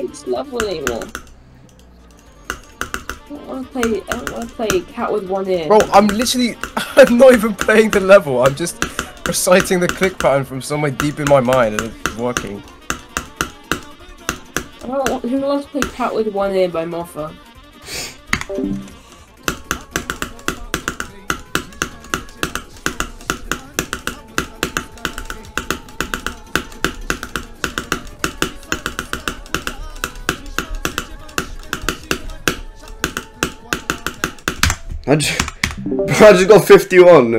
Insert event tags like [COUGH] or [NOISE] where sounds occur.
play this level anymore. I don't want to play. I don't want to play cat with one ear. Bro, I'm literally. [LAUGHS] I'm not even playing the level. I'm just reciting the click pattern from somewhere deep in my mind and it's working. I don't want, who wants to play cat with one ear by Mofa? [LAUGHS] I just, [LAUGHS] I just got 51.